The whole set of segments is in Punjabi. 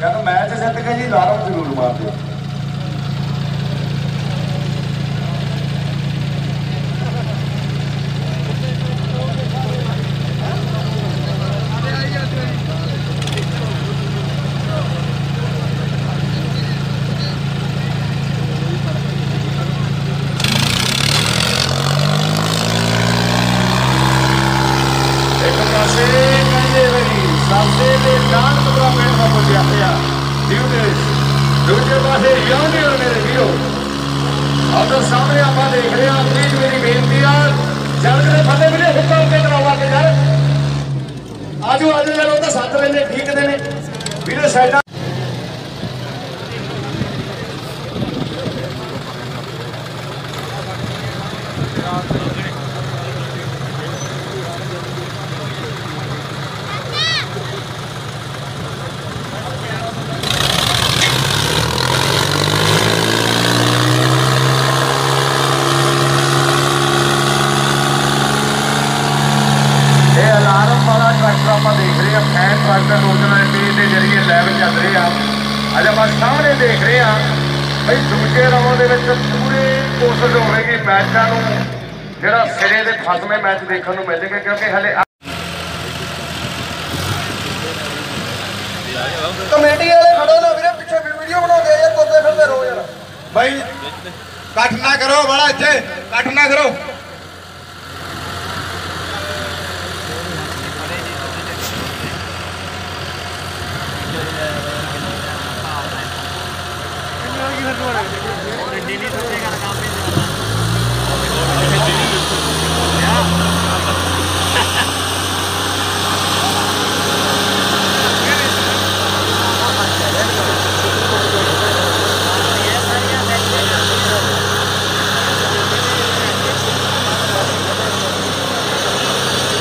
ਜਦ ਮੈਚ ਜਿੱਤ ਕੇ ਜੀ ਲਾਰਮ ਜ਼ਰੂਰ ਮਾਰ ਦਿਓ ਇੱਕ ਪਾਸੇ ਕਹਿੰਦੇ ਵਈ ਸਾਸੇ ਦੇ ਨਾਨ ਬੜਾ ਪਿੰਡ ਦਾ ਪੁੱਜਿਆ ਪਿਆ ਜਿਉਂਦੇ ਦੂਜੇ ਪਾਸੇ ਯੂਨੀਅਰ ਮੇਰੇ ਵੀਰੋ ਆਹ ਸਾਹਮਣੇ ਆਪਾਂ ਦੇਖ ਰਹੇ ਹਾਂ ਪਲੀਜ਼ ਮੇਰੀ ਬੇਨਤੀ ਆ ਜਲਦ ਦੇ ਫੱਲੇ ਵੀਰੇ ਹੁਕਮ ਕੇ ਕਰਾਵਾ ਕੇ ਯਾਰ ਆਜੋ ਆਜੋ ਯਾਰ ਉਹ ਤਾਂ ਸੱਤ ਵੇਲੇ ਠੀਕ ਦੇ ਨੇ। ਵੀਰੇ ਸਾਈਡਾਂ ਇਹ ਅਲਾਰਮ ਵਾਲਾ ਟਰੈਕਟਰ ਆਪਾਂ ਦੇਖ ਰਹੇ ਹਾਂ ਫੈਨ ਟਰੈਕਟਰ ਰੋਜਨਾਇਟੀ ਦੇ ਜਰੀਏ ਲੈਬ ਚੱਲ ਰਹੇ ਆ ਅੱਜ ਆਪਾਂ ਸਾਹਮਣੇ ਦੇਖ ਰਹੇ ਹਾਂ ਬਈ ਦੂਜੇ ਰਾਉਂਡ ਦੇ ਵਿੱਚ ਪੂਰੀ ਕੋਸ਼ਿਸ਼ ਹੋਵੇਗੀ ਮੈਚਾਂ ਨੂੰ ਜਿਹੜਾ ਸਿਰੇ ਦੇ ਫਸਵੇਂ ਮੈਚ ਦੇਖਣ ਨੂੰ ਮਿਲਣਗੇ ਕਿਉਂਕਿ ਹਲੇ ਕਮੇਟੀ ਵਾਲੇ ਖੜੋ ਨਾ ਵੀਰੇ ਪਿੱਛੇ ਵੀਡੀਓ ਬਣਾਉਂਦੇ ਯਾਰ ਤੁਰਦੇ ਫਿਰਦੇ ਰਹੋ ਯਾਰ। ਭਾਈ ਇਕੱਠ ਨਾ ਕਰੋ ਬੜਾ ਇੱਥੇ ਇਕੱਠ ਨਾ ਕਰੋ।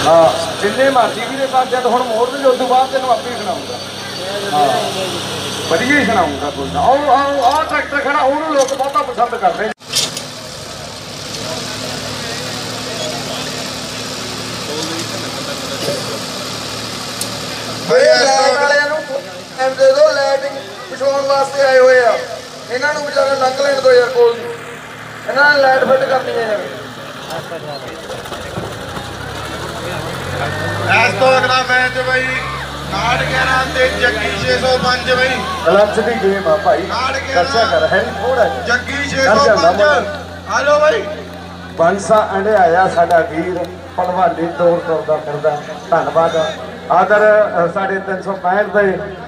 ਹਾਂ। ਜਿੰਨੇ ਮਰਜ਼ੀ ਵੀ ਦੇ ਜਦ ਹੁਣ ਮੋੜ ਦੇ ਉਸ ਬਾਅਦ ਤੈਨੂੰ ਆਪੇ ਹੀ ਸੁਣਾਉਂਗਾ। ਹਾਂ। ਵਧੀਆ ਹੀ ਸੁਣਾਉਂਗਾ ਕੋਈ ਨਾ। ਉਹ ਆਹ ਆਹ ਟਰੈਕਟਰ ਖੜਾ, ਉਹਨੂੰ ਲੋਕ ਬਹੁਤਾ ਪਸੰਦ ਕਰਦੇ ਲਾਈਟ ਤੋਂ ਵਾਲਿਆਂ ਨੂੰ ਟਾਈਮ ਦੇ ਦਿਓ ਲਾਈਟਿੰਗ ਵਿਛਾਉਣ ਵਾਸਤੇ ਆਏ ਹੋਏ ਆ। ਇਹਨਾਂ ਨੂੰ ਵਿਚਾਰੇ ਲੰਘ ਲੈਣ ਦਿਓ ਯਾਰ ਕੋਲ ਨੂੰ। ਇਹਨਾਂ ਨੇ ਲਾਈਟ ਫਿੱਟ ਕਰਨੀ ਹੈ ਯਾਰ। ਇਸ ਤੋਂ ਅਗਲਾ ਮੈਚ ਨਾੜ 11 ਤੇ ਜੱਗੀ 605 ਭਾਈ ਕਲੱਚ ਦੀ ਗੇਮ ਆ ਭਾਈ। ਦੱਸਿਆ ਕਰ ਹੈ ਥੋੜਾ ਜੱਗੀ ਚੱਲ ਜਾਂਦਾ 605 ਹਲੋ ਭਾਈ ਬੰਸਾ ਅੰਡੇ ਆਇਆ ਸਾਡਾ ਵੀਰ ਭਲਵਾਨੀ ਦੌੜ ਤੁਰਦਾ ਫਿਰਦਾ। ਧੰਨਵਾਦ। ਆਦਰ ਸਾਡੇ 365 ਦੇ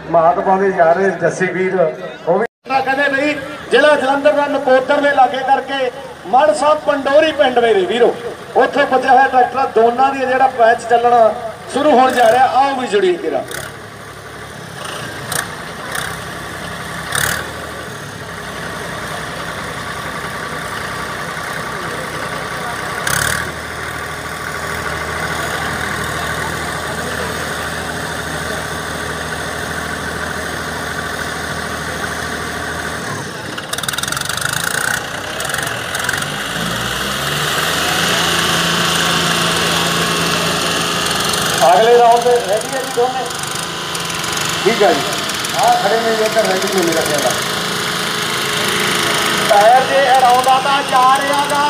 ਮਹਾਤਮਾ ਦੇ ਯਾਰ ਜੱਸੀ ਵੀਰ ਉਹ ਵੀ ਨਾ ਕਹਿੰਦੇ ਨਹੀਂ ਜ਼ਿਲ੍ਹਾ ਜਲੰਧਰ ਦਾ ਨਕੋਦਰ ਦੇ ਲਾਗੇ ਕਰਕੇ ਮੜ ਸਾਹਿਬ ਪੰਡੋਰੀ ਪਿੰਡ ਮੇਰੇ ਵੀਰੋ। ਉੱਥੇ ਬਚਿਆ ਹੋਇਆ ਟਰੈਕਟਰ ਦੋਨਾਂ ਦੀ ਜਿਹੜਾ ਪੈਚ ਚੱਲਣਾ ਸ਼ੁਰੂ ਹੋਣ ਜਾ ਰਿਹਾ ਆਓ ਵੀ ਜੁੜੀ ਕਿਰਾ ਠੀਕ ਹੈ ਜੀ। ਆਹ ਖੜੇ ਨੇ ਇੱਧਰ ਰੈਡੀ ਨੇ ਮੇਰਾ ਖਿਆਲ ਆ। ਦੇ ਅਰਾਉਂਡ ਆਤਾ ਜਾ ਰਿਹਾਗਾ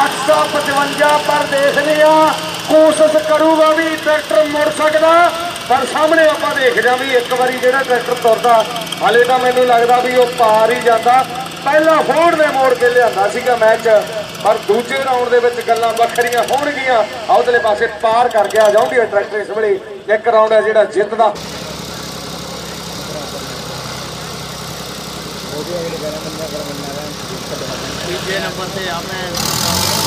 855 ਪਰ ਦੇਖਦੇ ਆ। ਕੋਸ਼ਿਸ਼ ਕਰੂਗਾ ਵੀ ਟਰੈਕਟਰ ਮੁੜ ਸਕਦਾ। ਪਰ ਸਾਹਮਣੇ ਆਪਾਂ ਦੇਖਦੇ ਆ ਵੀ ਇੱਕ ਵਾਰੀ ਜਿਹੜਾ ਟਰੈਕਟਰ ਤੁਰਦਾ, ਹਾਲੇ ਤਾਂ ਮੈਨੂੰ ਲੱਗਦਾ ਵੀ ਉਹ ਪਾਰ ਹੀ ਜਾਂਦਾ। ਪਹਿਲਾਂ ਫੋੜ ਦੇ ਮੋੜ ਕੇ ਲਿਆਂਦਾ ਸੀਗਾ ਮੈਚ ਪਰ ਦੂਜੇ ਰਾਉਂਡ ਦੇ ਵਿੱਚ ਗੱਲਾਂ ਵੱਖਰੀਆਂ ਹੋਣਗੀਆਂ। ਆਉਦਲੇ ਪਾਸੇ ਪਾਰ ਕਰ ਗਿਆ। ਜਾਉਂਦੀ ਟਰੈਕਟਰ ਇਸ ਵੇਲੇ। ਇੱਕ ਰਾਉਂਡ ਹੈ ਜਿਹੜਾ ਜਿੱਤਦਾ। ਤੀਜੇ ਨੰਬਰ ਤੇ ਆ ਮੈਂ।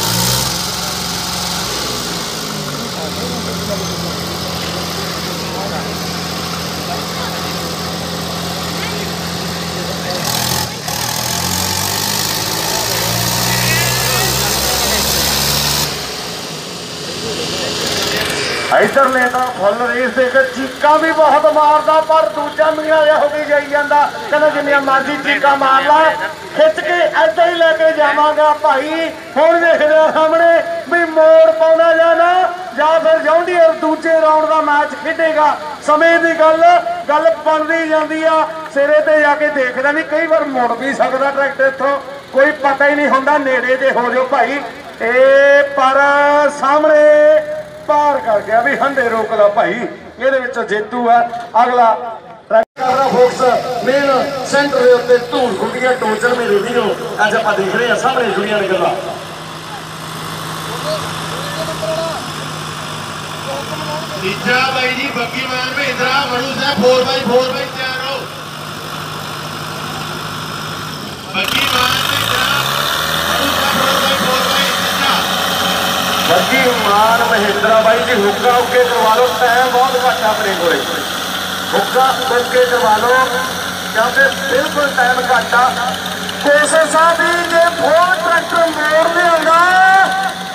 ਇਧਰ ਲੈ ਫੁੱਲ ਰੇਸ ਦੇ ਕੇ ਚੀਕਾਂ ਵੀ ਬਹੁਤ ਮਾਰਦਾ, ਪਰ ਦੂਜਾ ਮੀਆਂ ਜਿਹਾ ਹੋ ਜਾਈ ਜਾਂਦਾ। ਕਹਿੰਦਾ ਜਿੰਨੀਆਂ ਮਰਜ਼ੀ ਚੀਕਾਂ ਮਾਰ ਲਾ, ਖਿੱਚ ਕੇ ਏਦਾਂ ਹੀ ਲੈ ਕੇ ਜਾਵਾਂਗਾ ਭਾਈ। ਹੁਣ ਦੇਖਦੇ ਆ ਸਾਹਮਣੇ ਵੀ ਮੋੜ ਪਾਉਂਦਾ ਜਾਂ ਨਾ, ਜਾਂ ਫਿਰ ਜੌਂਡੀਅਰ ਦੂਜੇ ਰਾਉਂਡ ਦਾ ਮੈਚ ਖੇਡੇਗਾ। ਸਮੇਂ ਦੀ ਗੱਲ ਗੱਲ ਬਣਦੀ ਜਾਂਦੀ ਆ। ਸਿਰੇ ਤੇ ਜਾ ਕੇ ਦੇਖਦਾ ਵੀ ਕਈ ਵਾਰ ਮੁੜ ਵੀ ਸਕਦਾ ਟਰੈਕਟਰ ਇੱਥੋਂ। ਕੋਈ ਪਤਾ ਹੀ ਨਹੀਂ ਹੁੰਦਾ, ਨੇੜੇ ਜੇ ਹੋ ਜਾਓ ਭਾਈ। ਇਹ ਪਰ ਸਾਹਮਣੇ ਪਾਰ ਕਰ ਗਿਆ ਵੀ ਹੰਡੇ ਰੋਕ ਲਾ ਭਾਈ। ਇਹਦੇ ਵਿੱਚ ਜੇਤੂ ਆ ਅਗਲਾ ਟਰੈਕਟਰ ਫੋਕਸ ਮੇਨ ਸੈਂਟਰ ਦੇ ਉੱਤੇ ਧੂਲ ਗੁੱਡੀਆਂ ਟੋਚਰ ਮੇਰੇ ਵੀਰੋ। ਅੱਜ ਆਪਾਂ ਦੇਖ ਰਹੇ ਆ ਸਾਹਮਣੇ ਜੁੜੀਆਂ ਨੇ ਗੱਲਾਂ। ਤੀਜਾ ਬਾਈ ਜੀ, ਬੱਗੀ ਮਾਨ, ਮਹਿੰਦਰਾ, ਮਨੂ ਸਾਹਿਬ 4x4 ਬਾਈ ਤਿਆਰ ਹੋ ਬੱਗੀ ਮਾਨ ਮਹਿੰਦਰਾ ਮਨੂ ਸਾਹਿਬ 4x4 ਬਾਈ ਤੀਜਾ ਵੱਡੀ ਮਾਨ ਮਹਿੰਦਰਾ ਬਾਈ ਜੀ, ਹੁੱਕਾ ਉੱਕੇ ਕਰਵਾ ਲਓ ਟਾਈਮ ਬਹੁਤ ਘੱਟ ਆਪਣੇ ਕੋਲੇ। ਹੁੱਕਾ ਉੱਕੇ ਕਰਵਾ ਲਓ ਜਾਂ ਬਿਲਕੁਲ ਟਾਈਮ ਘੱਟ ਆ। ਕੋਸ਼ਿਸ਼ ਆ ਵੀ ਜੇ ਫੋਰ ਟਰੈਕਟਰ ਮੋੜ ਲਿਆਉਂਦਾ,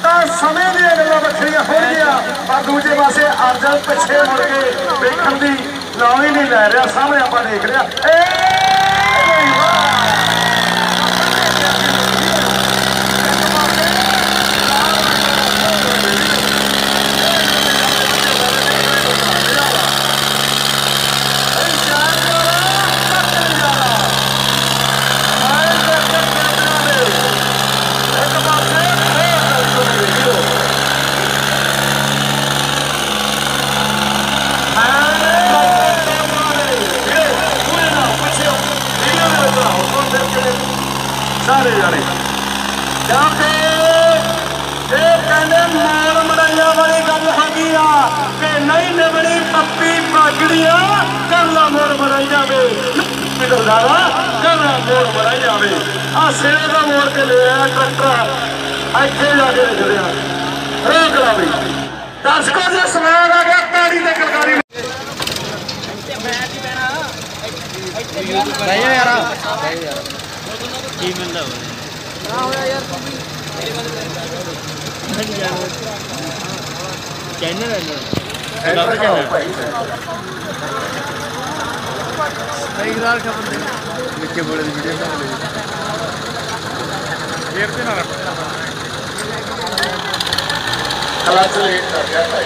ਤਾਂ ਸਮੇਂ ਦੀਆਂ ਗੱਲਾਂ ਵੱਖਰੀਆਂ ਹੋਣਗੀਆਂ ਪਰ ਦੂਜੇ ਪਾਸੇ ਅਰਜਨ ਪਿੱਛੇ ਮੁੜ ਕੇ ਵੇਖਣ ਦੀ ਨਾਂ ਹੀ ਨਹੀਂ ਲੈ ਰਿਹਾ, ਸਾਹਮਣੇ ਆਪਾਂ ਦੇਖ ਰਿਹਾ ਏ ਬਈ ਵਾਹ ਸਾਰੇ ਜਾਣੇ ਜਾਂ ਤੇ ਇਹ ਕਹਿੰਦੇ ਮਾਰ ਮੜਾਈਆਂ ਵਾਲੀ ਗੱਲ ਹੈਗੀ ਆ ਕਿ ਨਹੀਂ ਨਿਬੜੀ ਪੱਪੀ ਪਾਗੜੀਆਂ ਕਰ ਲਾ ਮੋੜ ਮੜਾਈ ਜਾਵੇ। ਨਿਕਲਦਾਰਾ ਕਰ ਲਾ ਮੋੜ ਮੜਾਈ ਜਾਵੇ। ਆ ਸਿਰੇ ਦਾ ਮੋੜ ਕੇ ਲੈ ਆਇਆ ਟਰੈਕਟਰ ਇੱਥੇ ਜਾ ਕੇ ਰਿਹਾ ਰੋਕ ਲਾ ਵੀ। ਦਰਸ਼ਕੋ ਜੇ ਸਵਾਲ ਆ ਗਿਆ ਤਾੜੀ ਤੇ ਗਲਕਾਰੀ ਨਹੀਂ ਯਾਰ। ਕੀ ਮਿਲਦਾ ਨਾ ਲਈ ਇਹ ਤੇ ਨਾ ਕਲਚ ਲੇਟ ਕਰ ਗਿਆ ਭਾਈ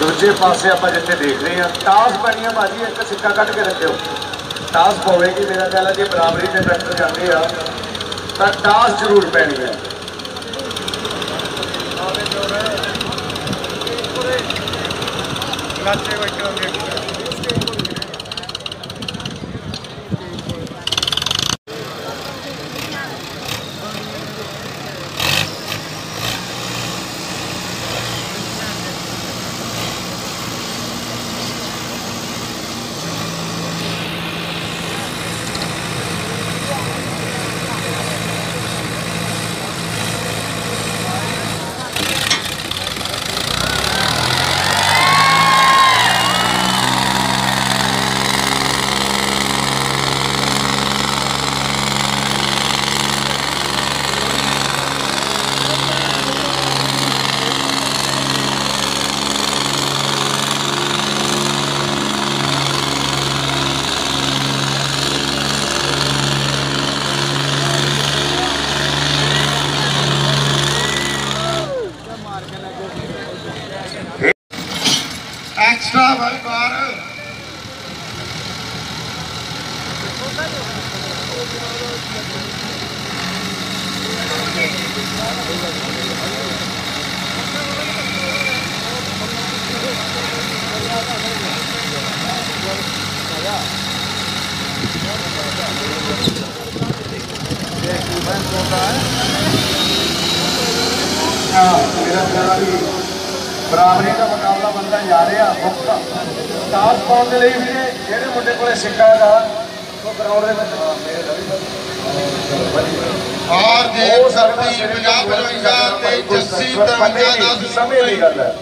ਦੂਜੇ ਪਾਸੇ ਆਪਾਂ ਜਿੱਥੇ ਦੇਖ ਰਹੇ ਹਾਂ ਟਾਸ ਪੈਣੀਆਂ ਬਾਜੀ ਇੱਕ ਸਿੱਕਾ ਕੱਢ ਕੇ ਰੱਖਿਓ ਟਾਸ ਪਵੇਗੀ ਮੇਰਾ ਖਿਆਲ ਹੈ ਜੇ ਬਰਾਬਰੀ ਦੇ ਟਰੈਕਟਰ ਜਾਂਦੇ ਆ, ਤਾਂ ਟਾਸ ਜ਼ਰੂਰ ਪੈਣੀ ਹੈ। ਲਾਚੇ ਬੱਚੋਂ ਮੇਰਾ ਖਿਆਲ ਵੀ ਬਰਾਬਰੀ ਦਾ ਮੁਕਾਬਲਾ ਬੰਦਾ ਜਾ ਰਿਹਾ ਮੁਕਤ ਟਾਸ ਪਾਉਣ ਦੇ ਲਈ ਵੀ ਇਹ ਜਿਹੜੇ ਮੁੰਡੇ ਕੋਲੇ ਸਿੱਕਾ ਹੈਗਾ, ਉਹ ਗਰਾਊਂਡ ਦੇ ਵਿੱਚ ਔਰ ਦੇ ਸਰਦੀ 50 55 ਤੇ ਜੱਸੀ 53 ਦਾ ਸਮੇਂ ਦੀ ਗੱਲ ਹੈ।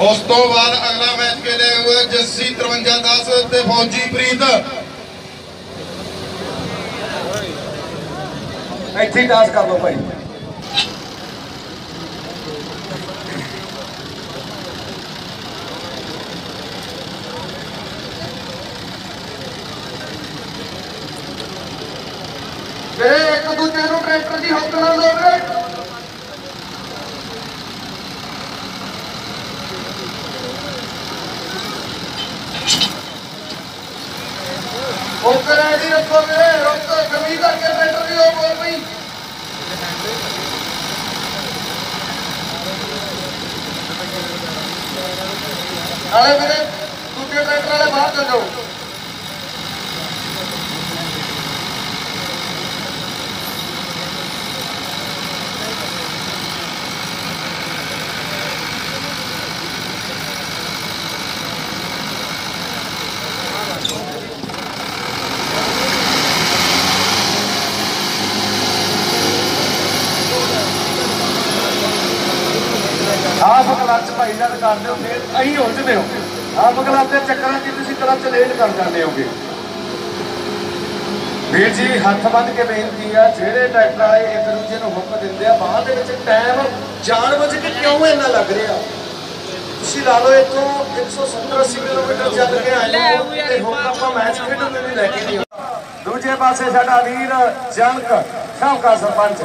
ਉਸ ਤੋਂ ਬਾਅਦ ਅਗਲਾ ਮੈਚ ਖੇਡੇ ਹੋਏ ਜੱਸੀ 53 10 ਤੇ ਫੌਜੀ ਪ੍ਰੀਤ। ਇੱਥੇ ਟਾਸ ਕਰ ਲਓ ਭਾਈ। ਮੇਰੇ ਇੱਕ ਦੂਜੇ ਨੂੰ ਟਰੈਕਟਰ ਦੀ ਹੁੱਕ ਨਾਲ ਦੋਗੇ ਹੁੱਕ ਰੈਡੀ ਰੱਖੋ ਮੇਰੇ ਰੁੱਕ ਕਮੀ ਕਰਕੇ ਟਰੈਕਟਰ ਦੀ ਹੁੱਕ ਹੋ ਪਈ ਨਾਲੇ ਮੇਰੇ ਦੂਜੇ ਟਰੈਕਟਰ ਵਾਲੇ ਬਾਹਰ ਚੱਲ। ਜਾਓ ਆਪ ਕਲੱਚ ਭਾਈ ਜਦ ਕਰਦੇ ਹੋ ਫਿਰ ਅਹੀਂ ਉਲਝਦੇ ਹੋ। ਆਪ ਕਲੱਚ ਦੇ ਚੱਕਰਾਂ 'ਚ ਤੁਸੀਂ ਕਲੱਚ ਲੇਟ ਕਰ ਜਾਂਦੇ ਹੋਗੇ? ਵੀਰ ਜੀ ਹੱਥ ਬੰਨ ਕੇ ਬੇਨਤੀ ਆ ਜਿਹੜੇ ਟਰੈਕਟਰ ਵਾਲੇ ਇੱਕ ਦੂਜੇ ਨੂੰ ਹੁੱਕ ਦਿੰਦੇ ਆ ਬਾਅਦ ਦੇ ਵਿੱਚ ਟਾਈਮ ਜਾਣ ਬੁੱਝ ਕੇ ਕਿਉਂ ਇੰਨਾ ਲੱਗ ਰਿਹਾ? ਤੁਸੀਂ ਲਾ ਲਓ ਇੱਥੋਂ 170 80 ਕਿਲੋਮੀਟਰ ਚੱਲ ਕੇ ਆਏ ਹੋ ਤੇ ਹੁਣ ਆਪਾਂ ਮੈਚ ਖੇਡਣ ਦੇ ਲਈ ਲੈ ਕੇ ਨਹੀਂ। ਦੂਜੇ ਪਾਸੇ ਸਾਡਾ ਵੀਰ ਜਨਕ ਸ਼ੌਕਾ ਸਰਪੰਚ।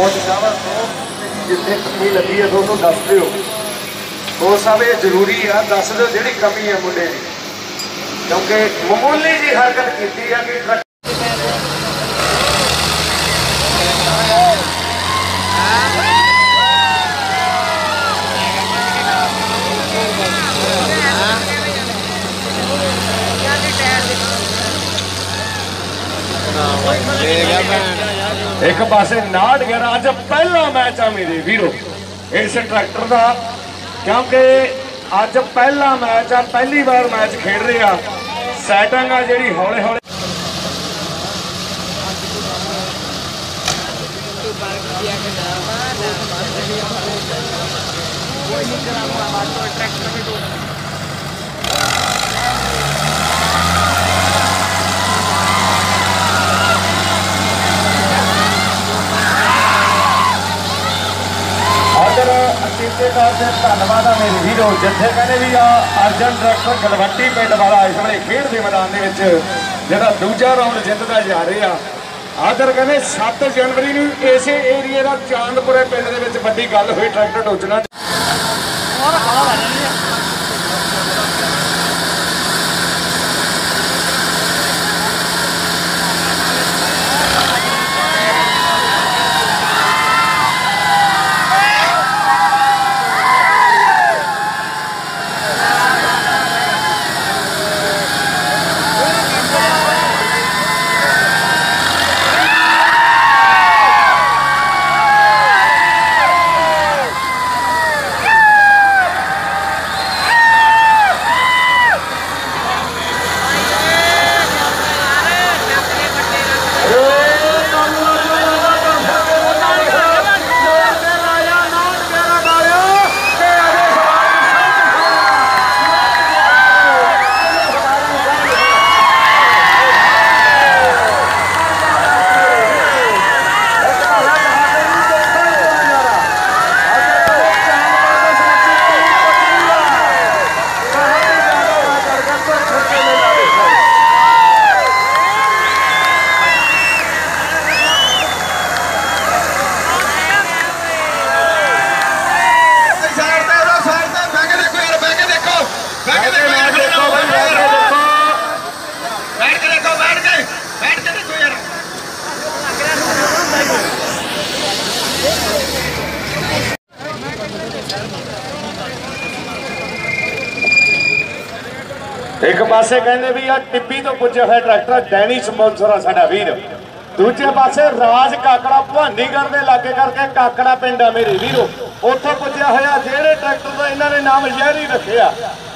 ਬਹੁਤ ਚਾਹਵਾ ਤੋਂ ਜਿੱਥੇ ਕਮੀ ਲੱਗੀ ਹੈ, ਤੁਹਾਨੂੰ ਦੱਸ ਦਿਓ। ਉਹ ਸਭ ਇਹ ਜ਼ਰੂਰੀ ਆ, ਦੱਸ ਦਿਓ ਜਿਹੜੀ ਕਮੀ ਹੈ ਮੁੰਡੇ ਦੀ। ਕਿਉਂਕਿ ਮਾਮੂਲੀ ਜੀ ਹਰਕਤ ਕੀਤੀ ਆ ਕਿ ਇੱਕ ਪਾਸੇ 911 ਅੱਜ ਪਹਿਲਾ ਮੈਚ ਆ ਮੇਰੇ ਵੀਰੋ। ਇਸ ਟਰੈਕਟਰ ਦਾ, ਕਿਉਂਕਿ ਅੱਜ ਪਹਿਲਾ ਮੈਚ ਆ, ਪਹਿਲੀ ਵਾਰ ਮੈਚ ਖੇਡ ਰਹੇ ਸੈਟਿੰਗ ਆ ਜਿਹੜੀ ਹੌਲੇ ਹੌਲੇ ਅਦਰ ਅਤੀਤੇ ਧੰਨਵਾਦ ਆ ਮੇਰੇ ਵੀਰੋ ਜਿੱਥੇ ਕਹਿੰਦੇ ਵੀ ਆ ਅਰਜਨ ਡਾਇਰੈਕਟਰ ਗਲਵੱਟੀ ਪਿੰਡ ਵਾਲਾ ਇਸ ਵੇਲੇ ਖੇਡ ਦੇ ਮੈਦਾਨ ਦੇ ਵਿੱਚ ਜਿਹੜਾ ਦੂਜਾ ਰਾਉਂਡ ਜਿੱਤਦਾ ਜਾ ਰਿਹਾ। ਆਦਰ ਕਹਿੰਦੇ 7 ਜਨਵਰੀ ਨੂੰ ਇਸੇ ਏਰੀਏ ਦਾ ਚਾਂਦਪੁਰੇ ਪਿੰਡ ਦੇ ਵਿੱਚ ਵੱਡੀ ਗੱਲ ਹੋਈ, ਟਰੈਕਟਰ ਟੋਚਣਾ ਸਾਈਡ ਤੇ ਇਹਦਾ ਸਾਈਡ ਤੇ ਬਹਿ ਕੇ ਦੇਖੋ ਯਾਰ ਬਹਿ ਕੇ ਦੇਖੋ ਬਹਿ ਕੇ ਦੇਖੋ ਯਾਰ ਦੇਖੋ ਬਈ ਬੈਠ ਕੇ ਦੇਖੋ ਬੈਠ ਕੇ ਦੇਖੋ ਬੈਠ ਕੇ ਬੈਠ ਕੇ ਦੇਖੋ ਯਾਰ ਇੱਕ ਪਾਸੇ ਕਹਿੰਦੇ ਵੀ ਆ ਟਿੱਬੀ ਤੋਂ ਪੁੱਜਿਆ ਹੋਇਆ ਟਰੈਕਟਰ ਡੈਨੀ ਸਪਾਂਸਰ ਆ ਸਾਡਾ ਵੀਰ। ਦੂਜੇ ਪਾਸੇ ਰਾਜ ਕਾਕੜਾ ਭਾਨੀਗੜ੍ਹ ਦੇ ਲਾਗੇ ਕਰਕੇ ਕਾਕੜਾ ਪਿੰਡ ਆ ਮੇਰੇ ਵੀਰੋ। ਉੱਥੋਂ ਪੁੱਜਿਆ ਹੋਇਆ ਜਿਹੜੇ ਟਰੈਕਟਰ ਦਾ ਇਹਨਾਂ ਨੇ ਨਾਮ ਯਹਿਰੀ ਰੱਖਿਆ।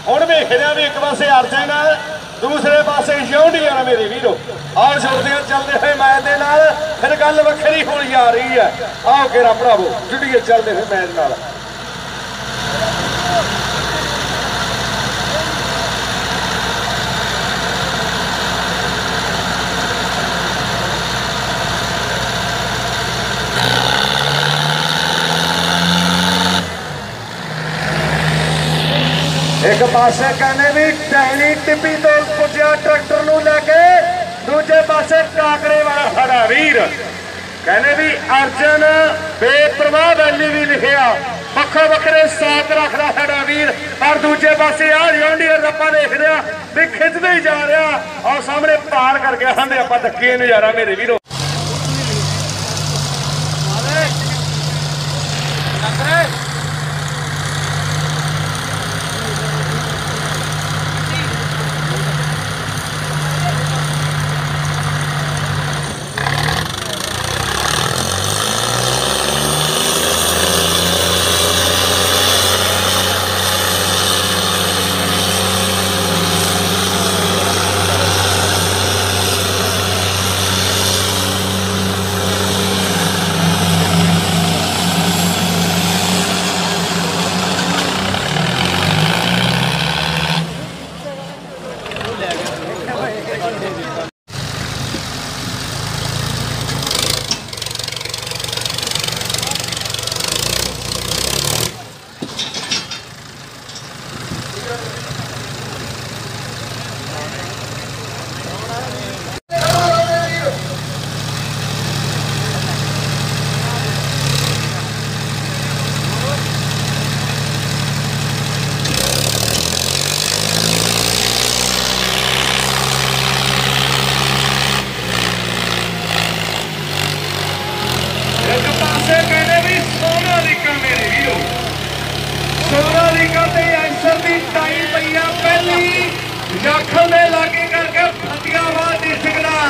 ਹੁਣ ਵੇਖ ਰਿਹਾ ਵੀ ਇੱਕ ਪਾਸੇ ਅਰਜਨ ਆ ਦੂਸਰੇ ਪਾਸੇ ਯੋਡੀ ਆ ਮੇਰੇ ਵੀਰੋ। ਆਓ ਜੁੜਦੇ ਚੱਲਦੇ ਹੋਏ ਮੈਚ ਦੇ ਨਾਲ, ਫਿਰ ਗੱਲ ਵੱਖਰੀ ਹੋਣੀ ਆ ਰਹੀ ਹੈ। ਆਓ ਕਿਰਾ ਭਰਾਵੋ ਜੁੜੀਏ ਚੱਲਦੇ ਹੋਏ ਮੈਚ ਨਾਲ। ਇੱਕ ਪਾਸੇ ਕਹਿੰਦੇ ਵੀ ਟੈਣੀ ਟਿੱਪੀ ਤੋਂ ਪੁੱਜਿਆ ਟਰੈਕਟਰ ਨੂੰ ਲੈ ਕੇ, ਦੂਜੇ ਪਾਸੇ ਕਾਕਰੇ ਵਾਲਾ ਸਾਡਾ ਵੀਰ। ਕਹਿੰਦੇ ਵੀ ਅਰਜਨ ਬੇਪਰਵਾਹ ਵੈਲੀ ਵੀ ਲਿਖਿਆ, ਵੱਖੋ ਵੱਖਰੇ ਸਾਥ ਰੱਖਦਾ ਸਾਡਾ ਵੀਰ, ਪਰ ਦੂਜੇ ਪਾਸੇ ਆ ਜੌਂਡੀਅਰ ਆਪਾਂ ਦੇਖਦੇ ਆ ਵੀ ਖਿੱਚਦੇ ਹੀ ਜਾ ਰਿਹਾ। ਔਰ ਸਾਹਮਣੇ ਪਾਰ ਕਰਕੇ ਆਂਦੇ, ਆਪਾਂ ਧੱਕੇ ਨਜ਼ਾਰਾ ਮੇਰੇ ਵੀਰੋ ਇੱਕ ਪਾਸੇ ਕਹਿੰਦੇ ਵੀ ਸੋਨਾ ਲੀਕਾ ਮੇਰੇ ਵੀਰੋ ਸੋਨਾ ਲੀਕਾ ਤੇ ਐਂਸਰ ਦੀ ਟਾਈ ਪਈ ਪਹਿਲੀ। ਜਾਖਲ ਦੇ ਲਾਗੇ ਕਰਕੇ ਫਤਿਆਬਾਦ ਡਿਸਟ੍ਰਿਕਟ ਦਾ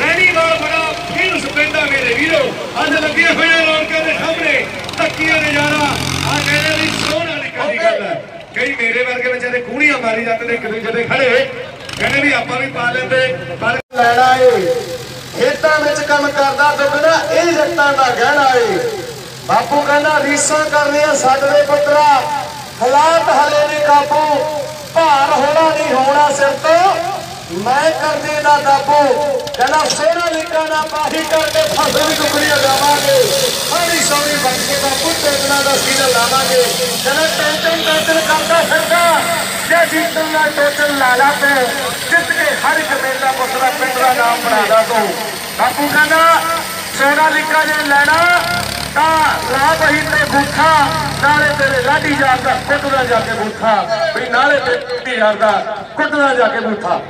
ਰੈਣੀਵਾਲ ਬੜਾ ਫਿਲਸ ਪਿੰਡਾ ਮੇਰੇ ਵੀਰੋ। ਅੱਜ ਲੱਗੇ ਹੋਏ ਰੌਣਕਾਂ ਦੇ ਸਾਹਮਣੇ। ਤੱਕੀਆਂ ਨਜ਼ਾਰਾ ਆ ਕਹਿੰਦੇ ਵੀ ਸੋਨਾ ਲੀਕਾ ਗੱਲ ਹੈ ਕਈ ਮੇਰੇ ਵਰਗੇ ਵਿਚਾਰੇ ਕੂੜੀਆਂ ਮਾਰੀ ਜਾਂਦੇ ਨੇ, ਇੱਕ ਦੂਜੇ ਦੇ ਖੜੇ। ਕਹਿੰਦੇ ਵੀ ਆਪਾਂ ਵੀ ਪਾ ਲੈਂਦੇ ਪਰ ਲੈਣਾ ਏ ਖੇਤਾਂ ਵਿੱਚ ਕੰਮ ਕਰਦਾ ਦੁੱਗਣਾ ਇਹ ਜੱਟਾਂ ਦਾ ਗਹਿਣਾ ਏ। ਬਾਪੂ ਕਹਿੰਦਾ, ਰੀਸਾਂ ਕਰਨੀਆਂ ਸਾਡੇ ਪੁੱਤਰਾ। ਹਾਲਾਤ ਹਲੇ ਨਹੀਂ ਕਾਬੂ, ਭਾਰ ਹੋਣਾ ਨਹੀਂ ਹੋਣਾ ਸਿਰ ਤੋਂ। ਮੈਂ ਕਰਦੇ ਨਾ ਕਾਬੂ, ਕਹਿੰਦਾ ਸੋਨਾ ਲਿਕਾ ਨਾ ਪਾਹੀ ਕਰਕੇ ਫਸਲ ਵੀ ਟੁਕੜੀਆਂ ਜਾਵਾਂਗੇ ਹਰੀ ਸੋਨੀ ਬੰਕੇ ਦਾ ਪੁੱਤ ਇਤਨਾ ਦਾ ਸੀਨਾ ਲਾਵਾਂਗੇ। ਕਹਿੰਦਾ ਟੈਂਸ਼ਨ ਟੈਂਸ਼ਨ ਕਰਦਾ ਫਿਰਦਾ। ਜੇ ਜੀਤਨ ਨਾਲ ਟੋਚਨ ਲਾਲਾ ਤੇ ਜਿੱਤ ਕੇ ਹਰ ਇੱਕ ਮੇਲਾ ਪੁੱਤਰਾ ਪਿੰਡ ਦਾ ਨਾਮ ਬਣਾਦਾ ਤੂੰ। ਬਾਪੂ ਕਹਿੰਦਾ, ਸੋਹਣਾ ਲਿਖਾ ਜੇ ਲੈਣਾ ਤਾਂ ਲਾ ਬਹੀ ਤੇ ਬੂਥਾ ਨਾਲੇ ਤੇਰੇ ਲਾਡੀ ਜਾਂਦਾ ਕੁੱਟਦਾ ਜਾ ਕੇ ਬੂਥਾ ਵੀ ਨਾਲੇ ਤੇ ਯਾਰ ਦਾ ਕੁੱਟਦਾ ਜਾ ਕੇ ਬੂਥਾ